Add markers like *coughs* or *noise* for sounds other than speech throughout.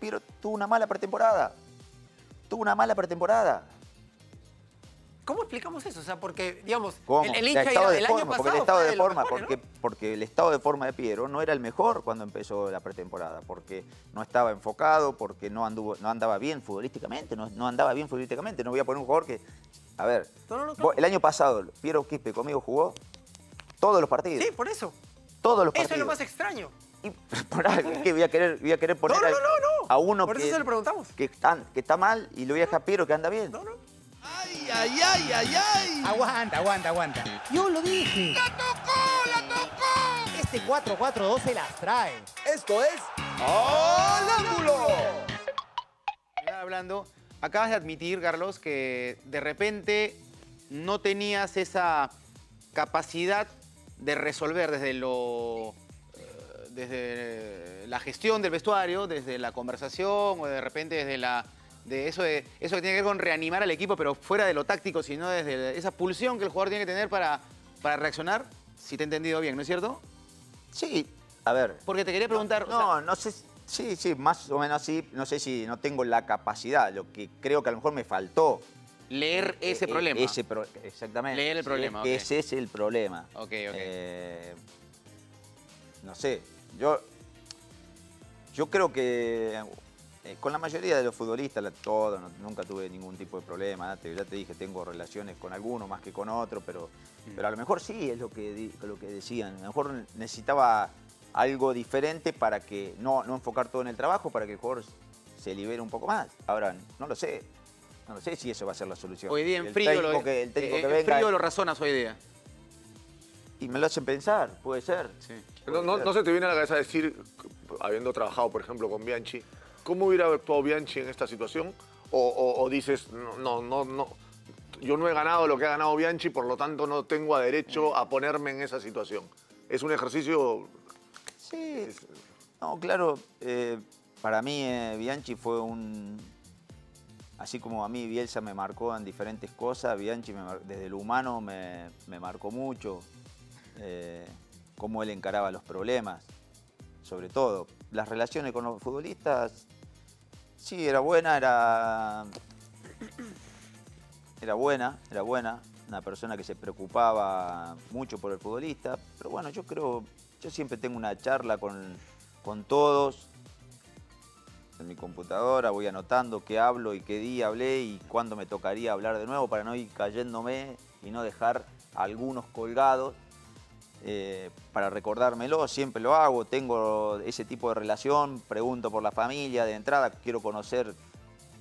Piero tuvo una mala pretemporada. Tuvo una mala pretemporada. ¿Cómo explicamos eso? O sea, porque, digamos, ¿Cómo? el, el estado el de año forma, pasado porque el estado de forma, mejores, porque, ¿no? porque el estado de forma de Piero no era el mejor cuando empezó la pretemporada, porque no estaba enfocado, porque no anduvo, no andaba bien futbolísticamente, no, no andaba bien futbolísticamente. No voy a poner un jugador que, a ver, No, vos- el año pasado Piero Quispe conmigo jugó todos los partidos, Sí, por eso. todos los Eso partidos. es lo más extraño. Y *laughs* por algo, que voy a querer, voy a querer poner No, no, a- no, no. a uno Por que, eso se lo preguntamos. que, está, que está mal y lo voy a dejar a Piero que anda bien. No, no. ¡Ay, ay, ay, ay, ay! Aguanta, aguanta, aguanta. Yo lo dije. ¡La tocó, la tocó! Este 4-4-2 se las trae. Esto es ¡Al ángulo! Hablando, acabas de admitir, Carlos, que de repente no tenías esa capacidad de resolver desde lo desde la gestión del vestuario, desde la conversación o de repente desde la de eso de eso que tiene que ver con reanimar al equipo, pero fuera de lo táctico, sino desde esa pulsión que el jugador tiene que tener para, para reaccionar, si te he entendido bien, ¿no es cierto? Sí, a ver. Porque te quería preguntar, o sea, No, no sé. Sí, sí, más o menos así. No sé si no tengo la capacidad. Lo que creo que a lo mejor me faltó. leer ese Eh, eh, problema. Ese pro- exactamente. Leer el Sí, problema, ok. Ese es el problema. Ok, ok. Eh, no sé. Yo, yo creo que eh, con la mayoría de los futbolistas, la- todo, no- nunca tuve ningún tipo de problema. Te- ya te dije, tengo relaciones con algunos más que con otros, pero, Mm. pero a lo mejor sí es lo que, di- lo que decían. A lo mejor necesitaba algo diferente para que no, no enfocar todo en el trabajo, para que el jugador se libere un poco más. Ahora, no lo sé. No lo sé si eso va a ser la solución. Hoy día en El frío, lo, que, el técnico eh, que en frío lo razonas hoy día. Y me lo hacen pensar, puede ser. No, no- no se te viene a la cabeza decir, habiendo trabajado, por ejemplo, con Bianchi, ¿cómo hubiera actuado Bianchi en esta situación? O, o- o dices, no, no, no, no, yo no he ganado lo que ha ganado Bianchi, por lo tanto no tengo a derecho a ponerme en esa situación. Es un ejercicio... Sí. No, claro, eh, para mí eh, Bianchi fue un... Así como a mí Bielsa me marcó en diferentes cosas, Bianchi me mar- desde lo humano me, me marcó mucho. Eh, cómo él encaraba los problemas, sobre todo. Las relaciones con los futbolistas, sí, era buena, era... Era buena, era buena. Una persona que se preocupaba mucho por el futbolista. Pero bueno, yo creo, yo siempre tengo una charla con, con todos. En mi computadora voy anotando qué hablo y qué día hablé y cuándo me tocaría hablar de nuevo para no ir cayéndome y no dejar algunos colgados. Eh, para recordármelo, siempre lo hago, tengo ese tipo de relación, pregunto por la familia de entrada, quiero conocer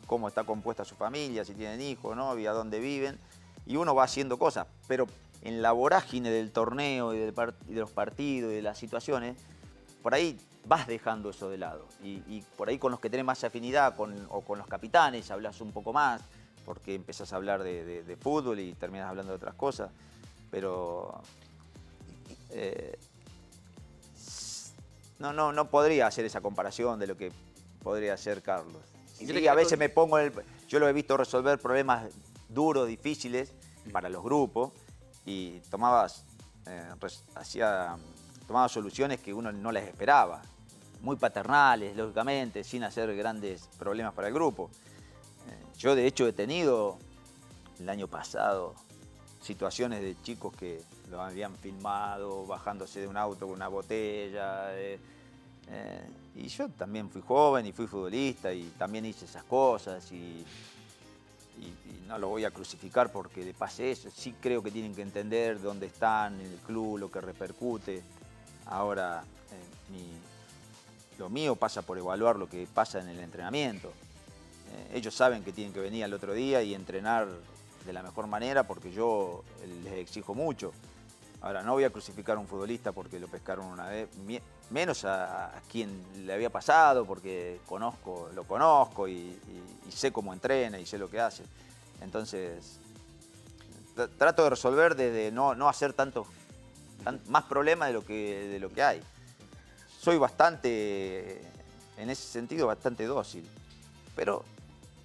cómo está compuesta su familia, si tienen hijos, novia, dónde viven. Y uno va haciendo cosas, pero en la vorágine del torneo y, de los partidos y de las situaciones, por ahí vas dejando eso de lado. Y, por ahí con los que tenés más afinidad, con, o con los capitanes, hablas un poco más, porque empezás a hablar de, de- de fútbol y terminas hablando de otras cosas. Pero eh, no, no, no podría hacer esa comparación de lo que podría hacer Carlos. Sí, yo a veces me pongo el- Yo lo he visto resolver problemas duros, difíciles para los grupos y tomabas, eh, hacía, tomaba soluciones que uno no les esperaba. Muy paternales, lógicamente, sin hacer grandes problemas para el grupo. Eh, yo, de hecho, he tenido el año pasado situaciones de chicos que lo habían filmado bajándose de un auto con una botella. eh, eh, y yo también fui joven y fui futbolista y también hice esas cosas y, no lo voy a crucificar porque le pase eso. Sí creo que tienen que entender dónde están, el club, lo que repercute. Ahora, eh, lo mío pasa por evaluar lo que pasa en el entrenamiento. Ellos saben que tienen que venir al otro día y entrenar de la mejor manera porque yo les exijo mucho. Ahora, no voy a crucificar a un futbolista porque lo pescaron una vez, menos a, quien le había pasado, porque conozco, lo conozco y, sé cómo entrena y sé lo que hace. Entonces, tra- trato de resolver desde no, no hacer tantos, tan- más problemas de lo, que, de lo que hay. Soy bastante, en ese sentido, bastante dócil, pero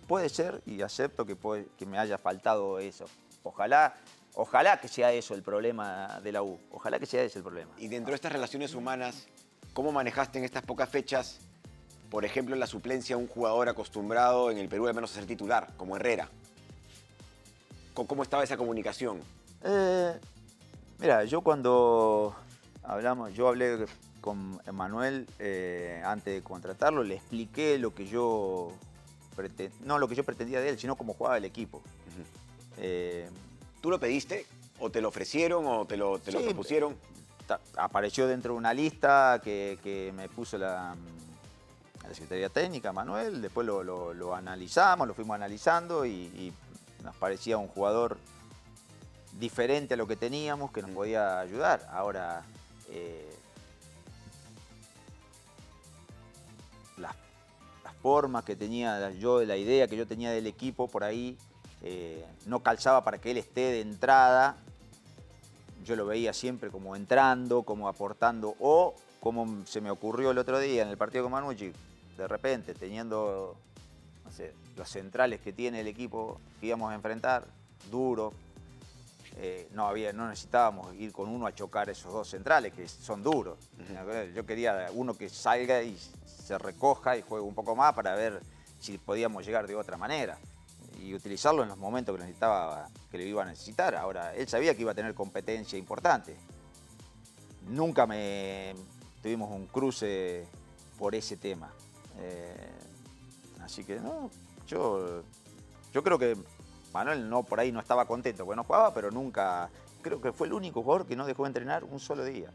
puede ser y acepto que, que me haya faltado eso. Ojalá, ojalá que sea eso el problema de la U. Ojalá que sea ese el problema. Y dentro de estas relaciones humanas, ¿cómo manejaste en estas pocas fechas por ejemplo, en la suplencia un jugador acostumbrado en el Perú al menos a ser titular, como Herrera? ¿Cómo- ¿Cómo estaba esa comunicación? Eh, mira, yo cuando hablamos, yo hablé con Emanuel eh, antes de contratarlo, le expliqué lo que yo preten- no lo que yo pretendía de él, sino cómo jugaba el equipo. Eh, ¿Tú lo pediste? ¿O te lo ofrecieron o te lo, te lo propusieron? apareció dentro de una lista que, que me puso la, mm, la Secretaría Técnica, Manuel, después lo, lo- lo analizamos, lo fuimos analizando y, y nos parecía un jugador diferente a lo que teníamos, que nos podía ayudar. Ahora, eh, las, las formas que tenía yo, la idea que yo tenía del equipo por ahí, eh, no calzaba para que él esté de entrada. Yo lo veía siempre como entrando, como aportando, o como se me ocurrió el otro día en el partido con Manucci, de repente teniendo los centrales que tiene el equipo que íbamos a enfrentar, duro, eh, no, había, no necesitábamos ir con uno a chocar esos dos centrales que son duros. Yo quería uno que salga y se recoja y juegue un poco más para ver si podíamos llegar de otra manera y utilizarlo en los momentos que necesitaba, que lo iba a necesitar. Ahora, él sabía que iba a tener competencia importante. Nunca me tuvimos un cruce por ese tema. Eh, así que no, yo, yo creo que Manuel no por ahí no estaba contento, porque no jugaba, pero nunca, creo que fue el único jugador que no dejó de entrenar un solo día.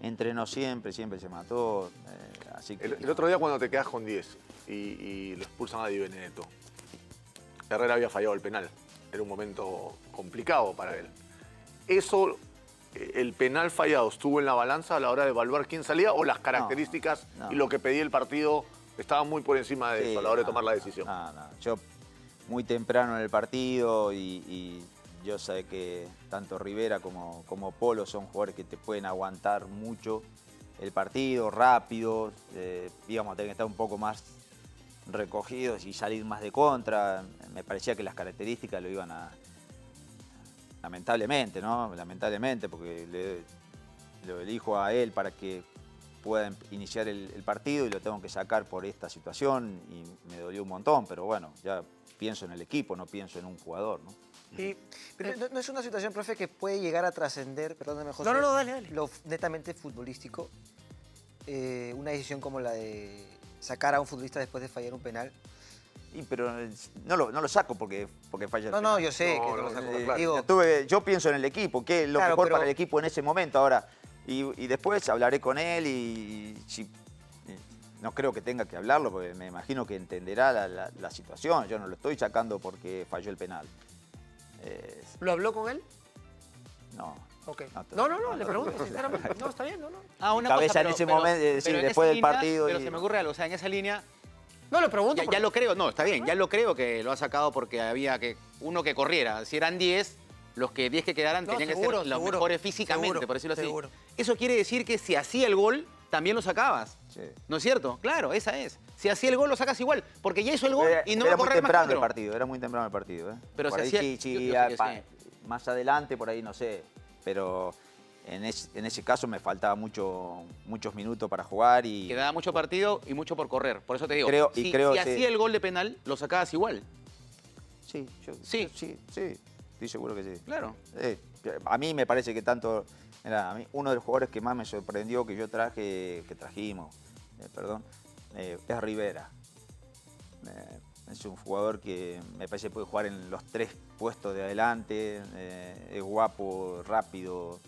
Entrenó siempre, siempre se mató. eh, así que, El, el otro día cuando te quedas con 10 y, y lo expulsan a Di Benedetto, Herrera había fallado el penal. Era un momento complicado para él. Eso, eh, el penal fallado, ¿estuvo en la balanza a la hora de evaluar quién salía o las características no. y lo que pedía el partido estaban muy por encima de Sí, eso a la hora de tomar la decisión? Yo muy temprano en el partido y, y yo sé que tanto Rivera como, como Polo son jugadores que te pueden aguantar mucho el partido, rápido, eh, íbamos a tener que estar un poco más recogidos y salir más de contra. Me parecía que las características lo iban a... Lamentablemente, ¿no? Lamentablemente, porque le, lo elijo a él para que pueda em- iniciar el, el partido y lo tengo que sacar por esta situación y me dolió un montón, pero bueno, ya pienso en el equipo, no pienso en un jugador, ¿no? Y, Pero no, no es una situación, profe, que puede llegar a trascender, perdóname, José. No, no, no, dale, dale. Lo netamente futbolístico. Eh, una decisión como la de sacar a un futbolista después de fallar un penal. Y, pero eh, no lo, no lo saco porque, porque falla el No, no, penal. yo sé No, que no, no lo no, sacó. no, claro. Digo, tuve- yo pienso en el equipo, qué es lo Claro, mejor pero- para el equipo en ese momento. Ahora, y, y después hablaré con él y, si, eh, no creo que tenga que hablarlo porque me imagino que entenderá la, la- la situación. Yo no lo estoy sacando porque falló el penal. Eh, ¿Lo habló con él? no. No, No, no, no, le pregunto sinceramente. No, está bien, no, no. Ah, Mi cabeza en ese momento, es decir, pero después del línea, partido Pero y- se me ocurre algo, o sea, en esa línea No, le pregunto. Ya, lo creo, no, está bien, ya lo creo que lo ha sacado porque había que uno que corriera. Si eran 10, los que 10 que quedaran No, tenían seguro, que ser los seguro, mejores físicamente, seguro, por decirlo así. seguro. Eso quiere decir que si hacía el gol, también lo sacabas. Sí. ¿No es cierto? Claro, esa es. Si hacía el gol, lo sacas igual, porque ya hizo el gol Era, y no era va a muy correr más temprano el partido, era muy temprano el partido. ¿eh? Pero por se ahí hacía- yo- yo ah, pa- sí. más adelante, por ahí no sé. Pero en, es- en ese caso me faltaba mucho, muchos minutos para jugar y Quedaba mucho partido y mucho por correr. Por eso te digo, Creo- y si, creo si hacía el gol de penal, lo sacabas igual. sí, yo- Sí. sí, sí, estoy seguro que sí. Claro. Eh, a mí me parece que tanto, mira, a mí uno de los jugadores que más me sorprendió que yo traje, que trajimos, eh, perdón, eh, es Rivera. Es un jugador que me parece que puede jugar en los tres puestos de adelante, eh, es guapo, rápido,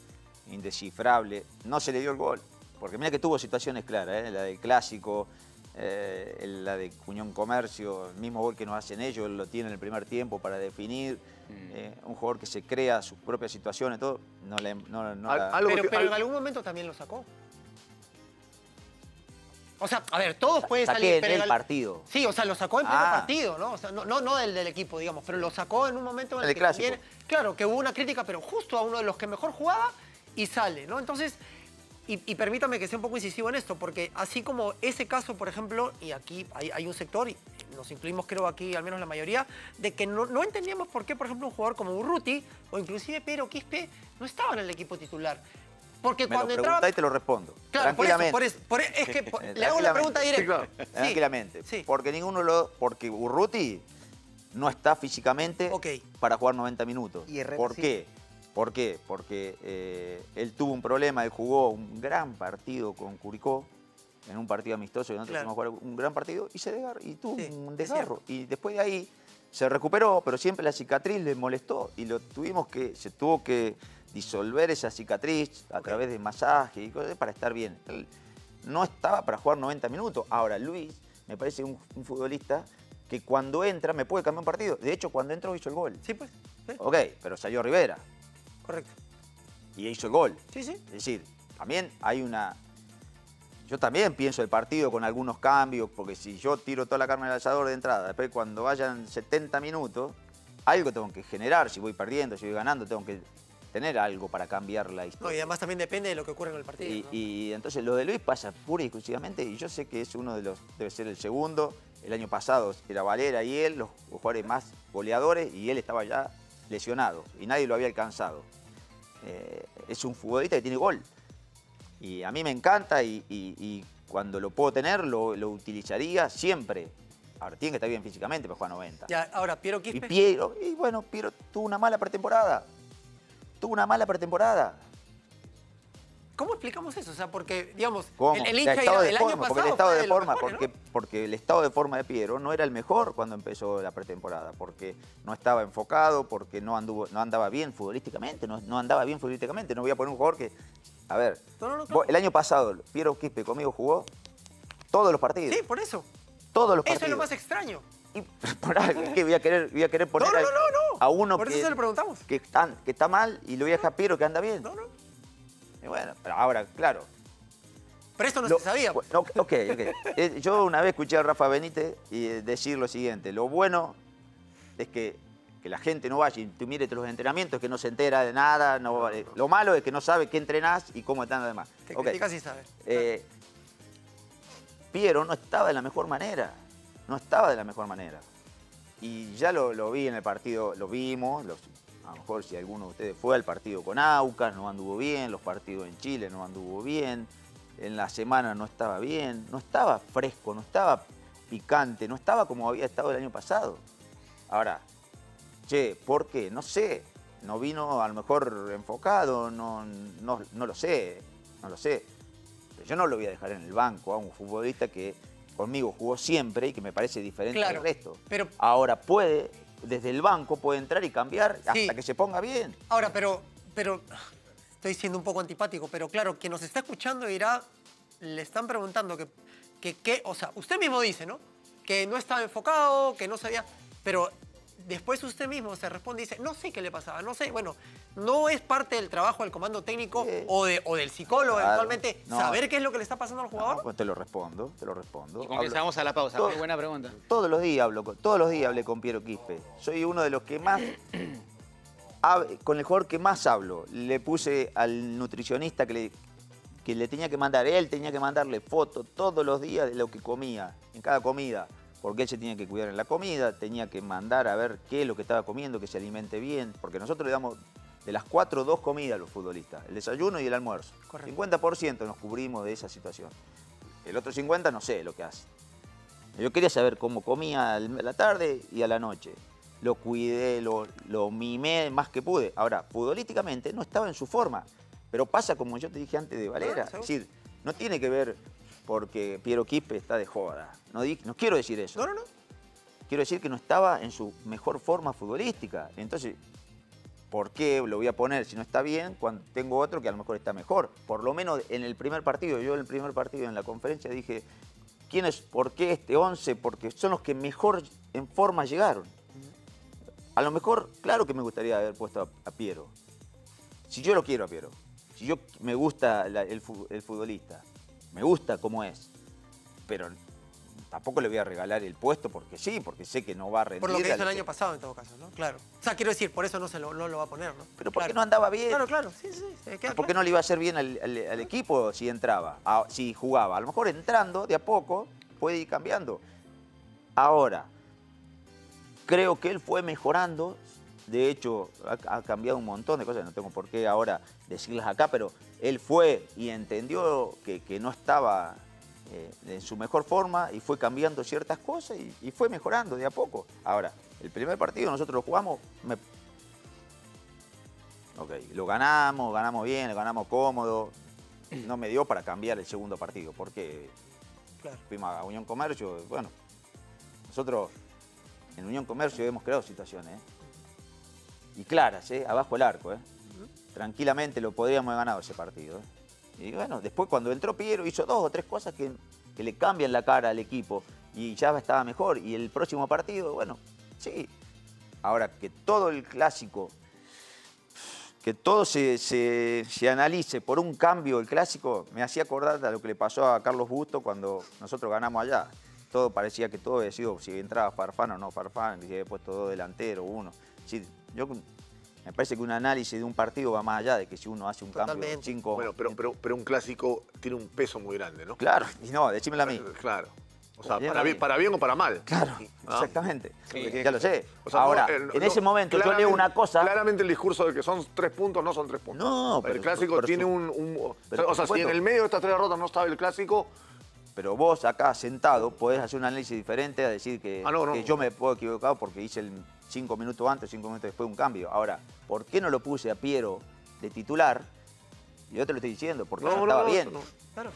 indescifrable. No se le dio el gol, porque mira que tuvo situaciones claras, eh, la del clásico, eh, la de Cuñón Comercio, el mismo gol que nos hacen ellos, él lo tiene en el primer tiempo para definir. Eh, un jugador que se crea sus propias situaciones, todo, no le, no, no Al- la- algo Pero, en al- algún momento también lo sacó. O sea, a ver, todos pueden saqué salir. en pero el al- partido. Sí, o sea, lo sacó en pleno Ah. partido, ¿no? O sea, no, no, no del, del equipo, digamos, pero lo sacó en un momento en el, El que clásico. también- claro, que hubo una crítica, pero justo a uno de los que mejor jugaba y sale, ¿no? Entonces, y, y permítame que sea un poco incisivo en esto, porque así como ese caso, por ejemplo, y aquí hay, hay un sector, y nos incluimos creo aquí al menos la mayoría, de que no, no entendíamos por qué, por ejemplo, un jugador como Urruti o inclusive Pedro Quispe no estaba en el equipo titular. Porque Me lo cuando preguntás entraba... y te lo respondo. Claro, por eso, tranquilamente. por eso, por eso, es que por- *laughs* le hago la pregunta directa. Sí, Tranquilamente. Sí. Porque ninguno lo. Porque Urruti no está físicamente para jugar 90 minutos. Y ¿Por sí. qué? ¿Por qué? Porque eh, él tuvo un problema, él jugó un gran partido con Curicó, en un partido amistoso, y nosotros Claro. jugar un gran partido, y se desgarró, y tuvo un es desgarro. Y después de ahí se recuperó, pero siempre la cicatriz le molestó, y lo tuvimos que, se tuvo que disolver esa cicatriz a través de masaje y cosas para estar bien. Él no estaba para jugar 90 minutos. Ahora, Luis me parece un, un futbolista que cuando entra me puede cambiar un partido. De hecho, cuando entró hizo el gol. Sí, pues. sí, Ok, pero salió Rivera correcto. y hizo el gol. Sí, sí. Es decir, también hay una... Yo también pienso el partido con algunos cambios, porque si yo tiro toda la carne al asador de entrada, después cuando vayan 70 minutos, algo tengo que generar. Si voy perdiendo, si voy ganando, tengo que tener algo para cambiar la No, y historia. además también depende de lo que ocurre en el partido. Y, ¿no? y entonces lo de Luis pasa pura y exclusivamente, y yo sé que es uno de los, debe ser el segundo. El año pasado era Valera y él, los jugadores más goleadores, y él estaba ya lesionado, y nadie lo había alcanzado. Eh, es un futbolista que tiene gol. Y a mí me encanta, y, y- y cuando lo puedo tener, lo, lo utilizaría siempre. Ahora, tiene que estar bien físicamente para jugar 90. Ya, ahora, Piero Y Quispe. Piero, y bueno, Piero tuvo una mala pretemporada. Tuvo una mala pretemporada. ¿Cómo explicamos eso? O sea, porque, digamos, ¿Cómo? el, el estado de el forma, año pasado porque el estado de forma, porque, ¿no? porque el estado de forma de Piero no era el mejor cuando empezó la pretemporada, porque no estaba enfocado, porque no anduvo, no andaba bien futbolísticamente, no, no andaba bien futbolísticamente. No voy a poner un jugador que. A ver, No, vos- el año pasado Piero Quispe conmigo jugó todos los partidos. Sí, por eso. Todos los Eso partidos. es lo más extraño. Y, *laughs* pará, ¿qué voy a querer, voy a querer poner No, no, no, no. A uno Por que, se lo preguntamos. que, está, que está mal y lo voy a dejar Piero que anda bien. No, no. Y bueno, pero ahora, claro, Pero esto no Lo- se sabía. no, ok, ok. *laughs* Eh, Yo una vez escuché a Rafa Benítez y, eh, decir lo siguiente, lo bueno es que, que la gente no vaya y tú mire los entrenamientos, que no se entera de nada, no, eh, lo malo es que no sabe qué entrenás y cómo están los demás. Te. Eh, Piero no estaba de la mejor manera, no estaba de la mejor manera. Y ya lo, lo vi en el partido, lo vimos, a lo mejor si alguno de ustedes fue al partido con Aucas, no anduvo bien, los partidos en Chile no anduvo bien, en la semana no estaba bien, no estaba fresco, no estaba picante, no estaba como había estado el año pasado. Ahora, che, ¿por qué? No sé, no vino a lo mejor enfocado, no, no, no lo sé, no lo sé. Yo no lo voy a dejar en el banco a un futbolista que conmigo jugó siempre y que me parece diferente Claro, al resto. pero- Ahora puede, desde el banco puede entrar y cambiar hasta Sí. que se ponga bien. Ahora, pero, pero estoy siendo un poco antipático, pero claro, quien nos está escuchando dirá, le están preguntando que, que, que- o sea, usted mismo dice, ¿no? Que no estaba enfocado, que no sabía, pero después usted mismo se responde y dice, no sé qué le pasaba, no sé, bueno, no es parte del trabajo del comando técnico Sí. o, de, o del psicólogo Claro, eventualmente no. saber qué es lo que le está pasando al No, jugador. pues te lo respondo, te lo respondo. Y Hablo- vamos a la pausa. Todo- Qué buena pregunta. Todos los días hablo con, todos los días hablé con Piero Quispe. Soy uno de los que más *coughs* hab- con el jugador que más hablo. Le puse al nutricionista que le, que le tenía que mandar, él tenía que mandarle fotos todos los días de lo que comía, en cada comida, porque él se tenía que cuidar en la comida, tenía que mandar a ver qué es lo que estaba comiendo, que se alimente bien, porque nosotros le damos de las cuatro, dos comidas a los futbolistas, el desayuno y el almuerzo. Correcto. 50% nos cubrimos de esa situación. El otro 50% no sé lo que hace. Yo quería saber cómo comía a la tarde y a la noche. Lo cuidé, lo, lo mimé más que pude. Ahora, futbolísticamente no estaba en su forma. Pero pasa como yo te dije antes de Valera. es decir, no tiene que ver porque Piero Quispe está de joda. No, quiero decir eso. No, no, no. Quiero decir que no estaba en su mejor forma futbolística. Entonces, ¿por qué lo voy a poner si no está bien cuando tengo otro que a lo mejor está mejor? Por lo menos en el primer partido, yo en el primer partido en la conferencia dije, ¿quién es, ¿por qué este 11? Porque son los que mejor en forma llegaron. A lo mejor, claro que me gustaría haber puesto a, a Piero. Si yo lo quiero a Piero, si yo me gusta la- el, fu- el futbolista, me gusta cómo es, pero tampoco le voy a regalar el puesto porque sí, porque sé que no va a rendir. Por lo que hizo el año pasado, en todo caso, ¿no? Claro. O sea, quiero decir, por eso no se lo, no lo va a poner, ¿no? Pero porque Claro. no andaba bien. Claro, claro, sí, sí. se queda ¿Por qué claro. no le iba a hacer bien al, al- al equipo si entraba? Ah, si jugaba. A lo mejor entrando de a poco puede ir cambiando. Ahora, creo que él fue mejorando de hecho, ha, ha cambiado un montón de cosas, no tengo por qué ahora decirlas acá, pero él fue y entendió que, que no estaba eh, en su mejor forma y fue cambiando ciertas cosas y, y fue mejorando de a poco. Ahora, el primer partido nosotros lo jugamos, me- ok, lo ganamos, ganamos bien, lo ganamos cómodo, no me dio para cambiar el segundo partido, porque Claro. fuimos a Unión Comercio, bueno, nosotros en Unión Comercio hemos creado situaciones, ¿eh? Y claras, ¿eh? abajo el arco. ¿eh? Tranquilamente lo podríamos haber ganado ese partido. ¿eh? Y bueno, después cuando entró Piero hizo dos o tres cosas que, que le cambian la cara al equipo y ya estaba mejor. Y el próximo partido, bueno, sí. Ahora que todo el clásico, que todo se, se- se analice por un cambio del clásico, me hacía acordar de lo que le pasó a Carlos Busto cuando nosotros ganamos allá. Todo parecía que todo había sido, si entraba Farfán o no Farfán, que se había puesto dos delanteros, uno. Sí, yo me parece que un análisis de un partido va más allá de que si uno hace un cambio de cinco... Bueno, pero, pero, pero un clásico tiene un peso muy grande, ¿no? Claro, y no, decímela a mí. Claro. O sea, para bien, para bien o para mal. Claro, Ah. exactamente. Sí. Ya lo sé. O sea, Ahora, no, eh, en ese momento yo leo una cosa... Claramente el discurso de que son tres puntos no son tres puntos. No, pero- El clásico pero tiene un. un- pero o sea, si en el medio de estas tres derrotas no estaba el clásico, Pero vos acá sentado podés hacer un análisis diferente a decir que, Ah, no, no. que yo me puedo equivocar porque hice el cinco minutos antes, cinco minutos después un cambio. Ahora, ¿por qué no lo puse a Piero de titular? Yo te lo estoy diciendo, porque no, estaba bien. Claro.